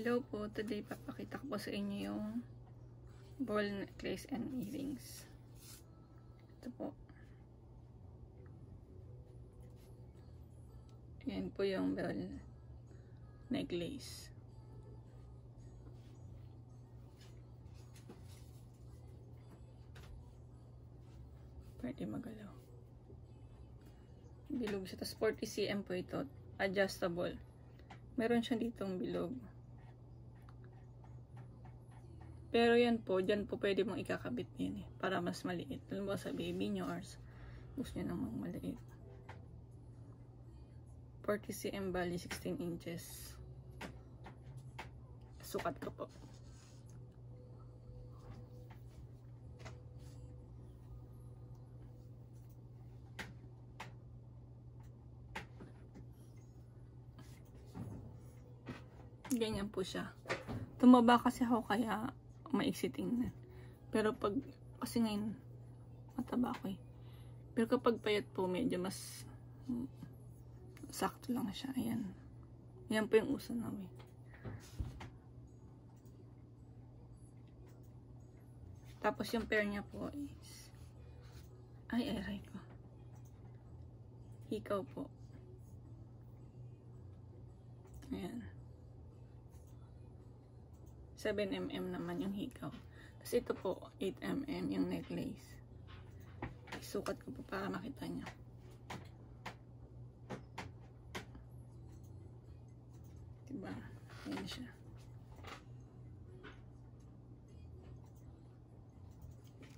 Hello po, today papakita ko po sa inyo yung ball necklace and earrings. Ito po. Yan po yung ball necklace. Pwede magalaw. Bilog siya. Tapos 40 cm po ito. Adjustable. Meron siya ditong bilog. Pero yan po, dyan po pwede mong ikakabit din eh, para mas maliit. Mo sa baby nyo or gusto nyo namang maliit. 40 cm bali 16 inches. Sukat ko po. Ganyan po siya. Tumaba kasi ako kaya maiksi tingnan. Pero pag, kasi ngayon, mataba ako eh. Pero kapag payat po, medyo mas sakto lang siya. Ayan. Ayan po yung uso namin. Tapos yung pair niya po is, ay, aray ko. Hikaw po. Ayan. 7mm naman yung hikaw. Tapos ito po, 8mm yung necklace. Isukat ko po para makita nyo. Diba? Ayan siya.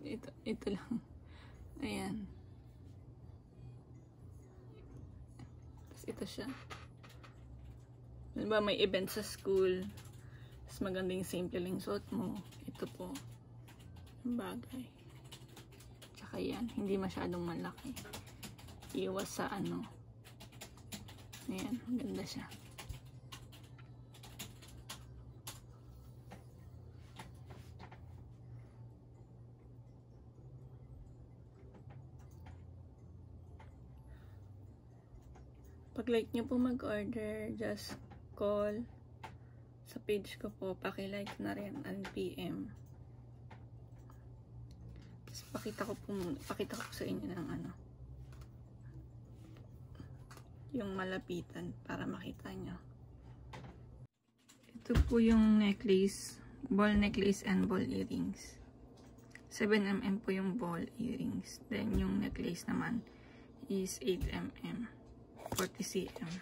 Ito, ito lang. Ayan. Tapos ito siya. Diba may event sa school, mas maganda yung simple lang suot mo. Ito po. Bagay. Tsaka yan. Hindi masyadong malaki. Iwas sa ano. Ayan. Maganda siya. Pag like nyo po mag-order, just call sa page ko po, paki-like na rin ang PM. Tapos pakita ko po, pakita ko sa inyo ng ano, yung malapitan para makita nyo. Ito po yung necklace, ball necklace and ball earrings. 7mm po yung ball earrings. Then yung necklace naman is 8mm, 40cm.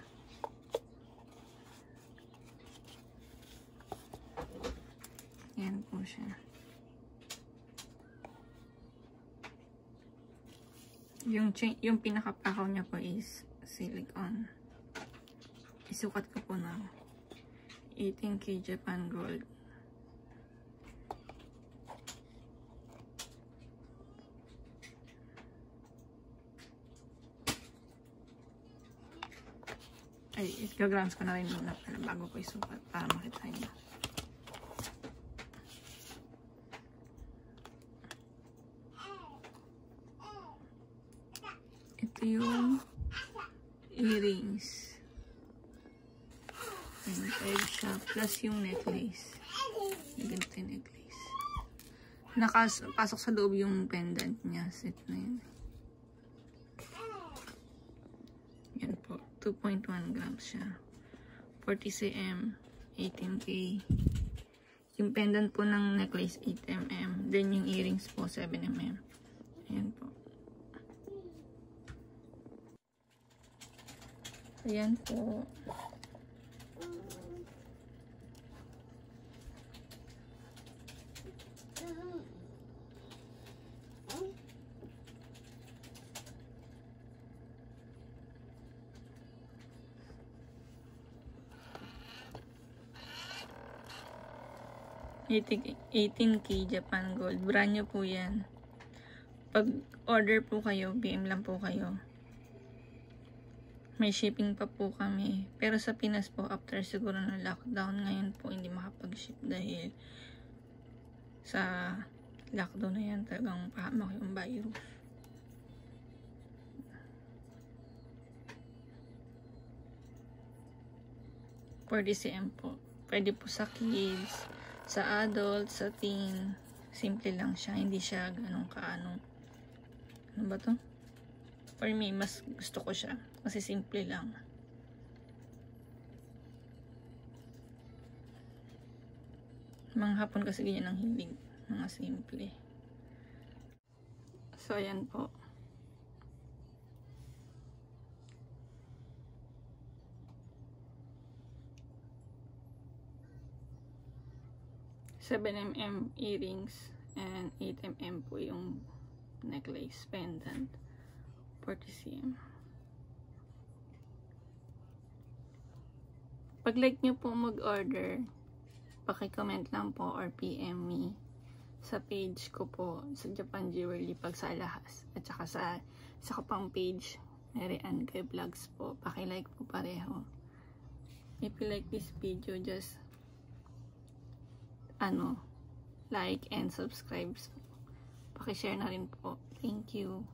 Yan po siya. Yung, yung pinakapakaw niya po is silicone. Isukat ko po na 18K Japan Gold. Ay, ikagrams ko na rin muna bago ko isukat para makita niyo. Ito yung earrings. Ayan, egg siya. Plus yung necklace. Ganito yung necklace. Nakapasok sa loob yung pendant niya. Set na yun. Yan po. 2.1 grams siya. 40 cm. 18K. Yung pendant po ng necklace 8mm. Then yung earrings po 7mm. Ayan po. Ayan po. Eighteen k Japan Gold. Brand nyo po yan. Pag order po kayo, BM lang po kayo. May shipping pa po kami. Pero sa Pinas po, after siguro ng lockdown, ngayon po hindi makapag-ship dahil sa lockdown na yan talagang pahamak yung virus. For DCM po. Pwede po sa kids, sa adult, sa teen. Simple lang siya. Hindi siya ganun kaano. Ano ba to? For me, mas gusto ko siya. Kasi simple lang. Mga hapon kasi ganyan ang hilig. Mga simple. So, ayan po. Seven mm earrings and 8 mm po yung necklace pendant 40 cm pag like nyo po mag-order paki-comment lang po or PM me sa page ko po sa Japan Jewelry pag sa Alahas at saka sa sa ko pang page Mary Ann Kay Vlogs po. Paki-like po pareho. If you like this video just ano like and subscribe. Paki-share na rin po. Thank you